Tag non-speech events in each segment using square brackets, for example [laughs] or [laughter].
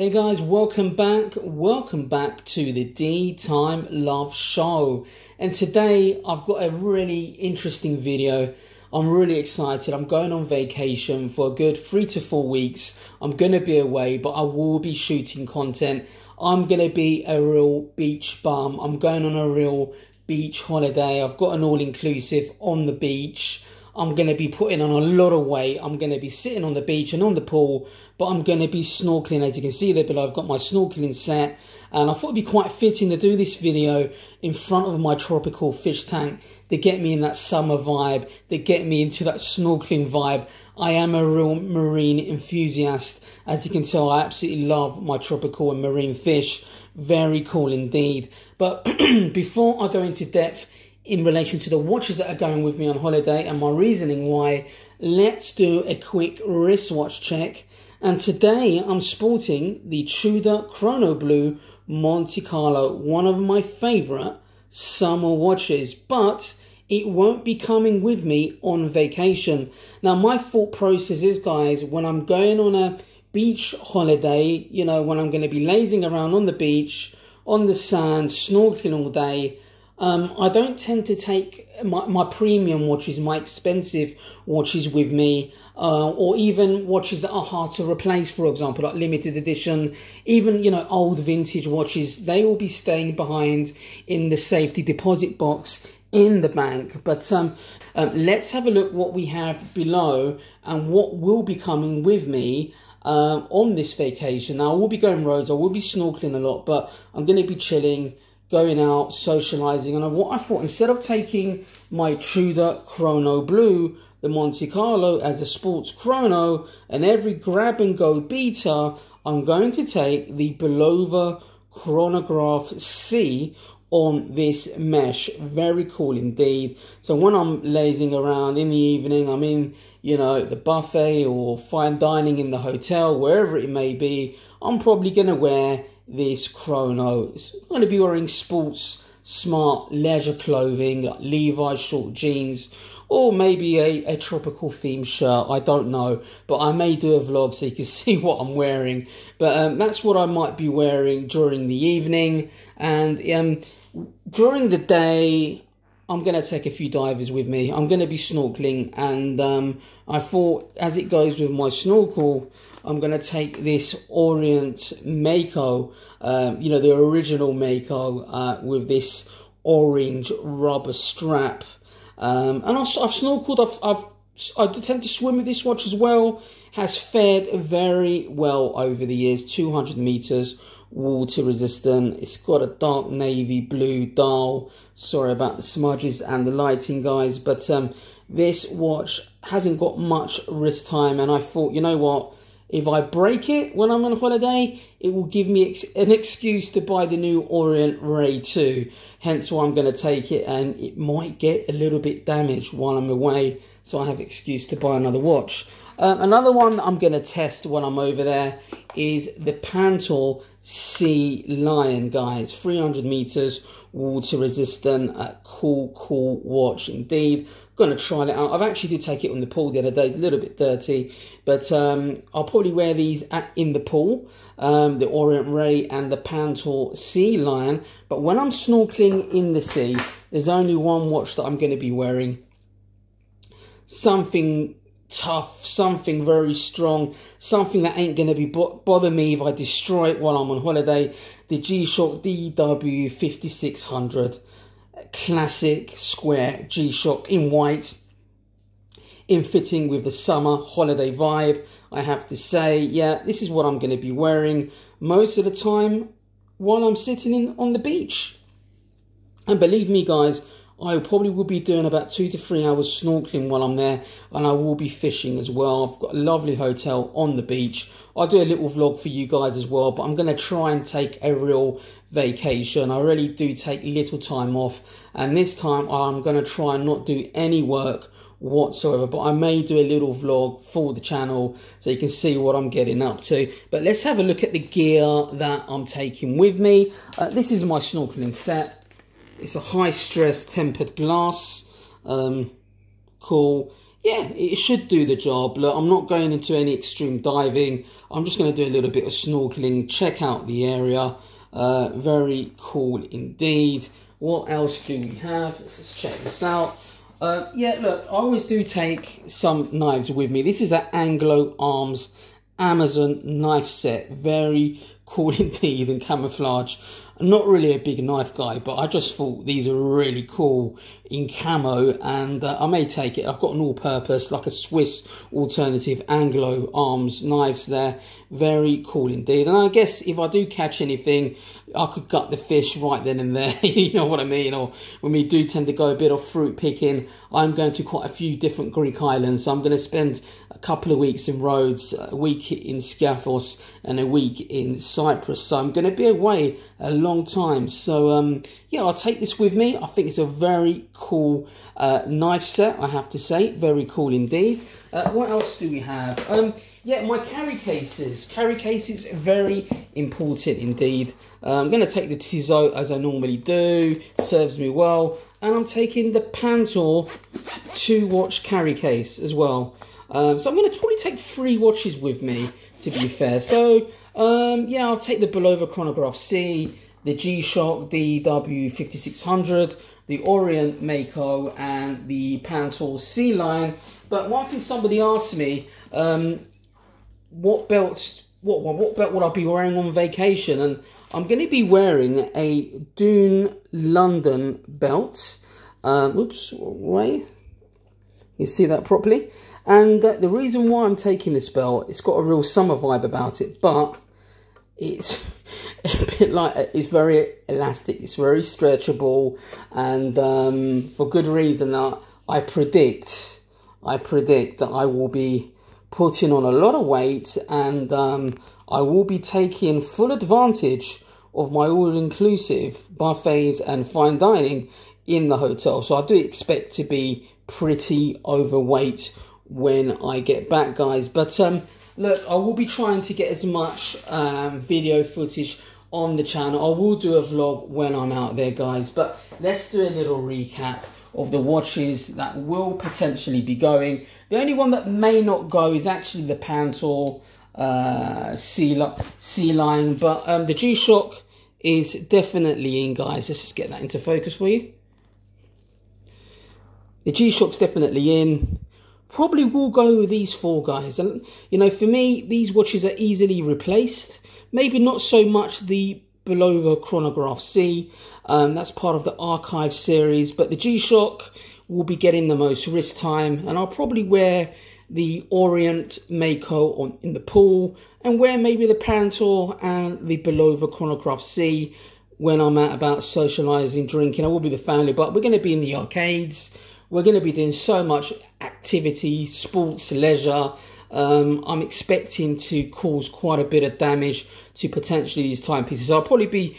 Hey guys, welcome back. Welcome back to the Dee Time Love Show. And today I've got a really interesting video. I'm really excited. I'm going on vacation for a good three to four weeks. I'm going to be away, but I will be shooting content. I'm going to be a real beach bum. I'm going on a real beach holiday. I've got an all inclusive on the beach. I'm going to be putting on a lot of weight. I'm going to be sitting on the beach and on the pool, but I'm going to be snorkeling. As you can see there below, I've got my snorkeling set. And I thought it'd be quite fitting to do this video in front of my tropical fish tank to get me in that summer vibe, to get me into that snorkeling vibe. I am a real marine enthusiast. As you can tell, I absolutely love my tropical and marine fish. Very cool indeed. But [clears throat] before I go into depth in relation to the watches that are going with me on holiday and my reasoning why, let's do a quick wristwatch check. And today I'm sporting the Tudor Chrono Blue Monte Carlo, one of my favorite summer watches, but it won't be coming with me on vacation. Now, my thought process is, guys, when I'm going on a beach holiday, you know, when I'm going to be lazing around on the beach, on the sand, snorkeling all day, um, I don't tend to take my, my premium watches, my expensive watches with me, uh, or even watches that are hard to replace, for example, like limited edition, even, you know, old vintage watches, they will be staying behind in the safety deposit box in the bank. But um, um, let's have a look what we have below and what will be coming with me um, on this vacation. Now, I will be going Rhodes, I will be snorkeling a lot, but I'm going to be chilling going out, socializing. And what I thought, instead of taking my Tudor Chrono Blue, the Monte Carlo as a sports chrono, and every grab and go beta, I'm going to take the Bulova Chronograph C on this mesh. Very cool indeed. So when I'm lazing around in the evening, I'm in, you know, the buffet or fine dining in the hotel, wherever it may be, I'm probably going to wear this chrono. It's going to be wearing sports, smart, leisure clothing like Levi's short jeans or maybe a, a tropical theme shirt. I don't know, but I may do a vlog so you can [laughs] see what I'm wearing. But um, that's what I might be wearing during the evening. And um, during the day, I'm going to take a few divers with me. I'm going to be snorkeling, and um, I thought, as it goes with my snorkel, I'm going to take this Orient Mako, um, you know, the original Mako uh, with this orange rubber strap. Um, and I've, I've snorkeled, I've, I've, I tend to swim with this watch as well. Has fared very well over the years, 200 meters water resistant. It's got a dark navy blue dial. Sorry about the smudges and the lighting, guys. But um, this watch hasn't got much wrist time. And I thought, you know what? If I break it when I'm on holiday, it will give me ex an excuse to buy the new Orient Ray 2. Hence why I'm going to take it and it might get a little bit damaged while I'm away. So I have excuse to buy another watch. Um, another one I'm going to test when I'm over there is the Pantor Sea Lion, guys. 300 meters, water resistant, uh, cool, cool watch indeed. Going to try it out. I've actually did take it on the pool the other day. It's a little bit dirty, but um, I'll probably wear these at, in the pool. Um, the Orient Ray and the Pantor Sea Lion. But when I'm snorkeling in the sea, there's only one watch that I'm going to be wearing. Something tough, something very strong, something that ain't going to be bother me if I destroy it while I'm on holiday. The G-Shock DW5600 classic square G-Shock in white in fitting with the summer holiday vibe. I have to say, yeah, this is what I'm going to be wearing most of the time while I'm sitting in on the beach. And believe me, guys, I probably will be doing about two to three hours snorkeling while I'm there and I will be fishing as well. I've got a lovely hotel on the beach. I'll do a little vlog for you guys as well, but I'm going to try and take a real vacation. I really do take little time off and this time I'm going to try and not do any work whatsoever but I may do a little vlog for the channel so you can see what I'm getting up to but let's have a look at the gear that I'm taking with me uh, this is my snorkeling set it's a high stress tempered glass. Um, cool. yeah, it should do the job. Look, I'm not going into any extreme diving. I'm just going to do a little bit of snorkeling, check out the area. Uh, very cool indeed. What else do we have? Let's just check this out. Uh, yeah, look, I always do take some knives with me. This is an Anglo Arms Amazon knife set. Very cool [laughs] indeed and camouflage. Not really a big knife guy, but I just thought these are really cool in camo and uh, I may take it. I've got an all-purpose, like a Swiss alternative Anglo arms knives there. Very cool indeed. And I guess if I do catch anything, I could gut the fish right then and there, [laughs] you know what I mean? Or when we do tend to go a bit of fruit picking, I'm going to quite a few different Greek islands. So I'm going to spend a couple of weeks in Rhodes, a week in Skiathos and a week in Cyprus. So I'm going to be away a long time. So um, yeah, I'll take this with me. I think it's a very cool uh, knife set, I have to say. Very cool indeed. Uh, what else do we have? Um, yeah, my carry cases. Carry cases, very important indeed. Uh, I'm going to take the Tissot as I normally do. Serves me well. And I'm taking the Pantor 2 watch carry case as well. Um, so I'm going to probably take three watches with me, to be fair. So, um, yeah, I'll take the Bulova Chronograph C, the G-Shock DW5600, the Orient Mako, and the Pantor Sea Lion. But one thing somebody asked me, um, what belts, what, what belt would I be wearing on vacation? And I'm going to be wearing a Dune London belt. Um, oops, right. You see that properly? And uh, the reason why I'm taking this belt, it's got a real summer vibe about it, but it's [laughs] a bit like, it's very elastic, it's very stretchable, and um, for good reason that I predict I predict that I will be putting on a lot of weight and um, I will be taking full advantage of my all-inclusive buffets and fine dining in the hotel. So I do expect to be pretty overweight when I get back, guys. But um, look, I will be trying to get as much um, video footage on the channel. I will do a vlog when I'm out there, guys. But let's do a little recap of the watches that will potentially be going. The only one that may not go is actually the Pantor uh, Sea, Lion, but um, the G-Shock is definitely in, guys. Let's just get that into focus for you. The G-Shock's definitely in. Probably will go with these four guys. And, you know, for me, these watches are easily replaced. Maybe not so much the Bulova Chronograph C. Um, that's part of the Archive series, but the G-Shock will be getting the most wrist time, and I'll probably wear the Orient Mako on in the pool, and wear maybe the Pantor and the Bulova Chronograph C when I'm out about socializing, drinking. I will be the family, but we're going to be in the arcades. We're going to be doing so much activity, sports, leisure, um, I'm expecting to cause quite a bit of damage to potentially these timepieces. I'll probably be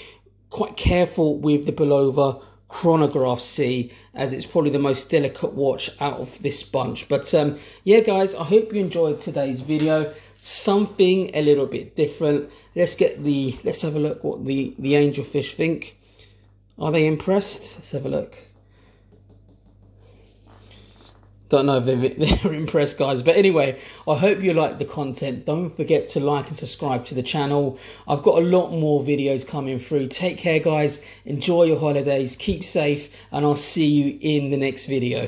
quite careful with the Bulova Chronograph C as it's probably the most delicate watch out of this bunch. But um, yeah, guys, I hope you enjoyed today's video. Something a little bit different. Let's get the, let's have a look what the, the angelfish think. Are they impressed? Let's have a look. Don't know if they're, [laughs] they're impressed, guys. But anyway, I hope you like the content. Don't forget to like and subscribe to the channel. I've got a lot more videos coming through. Take care, guys. Enjoy your holidays. Keep safe. And I'll see you in the next video.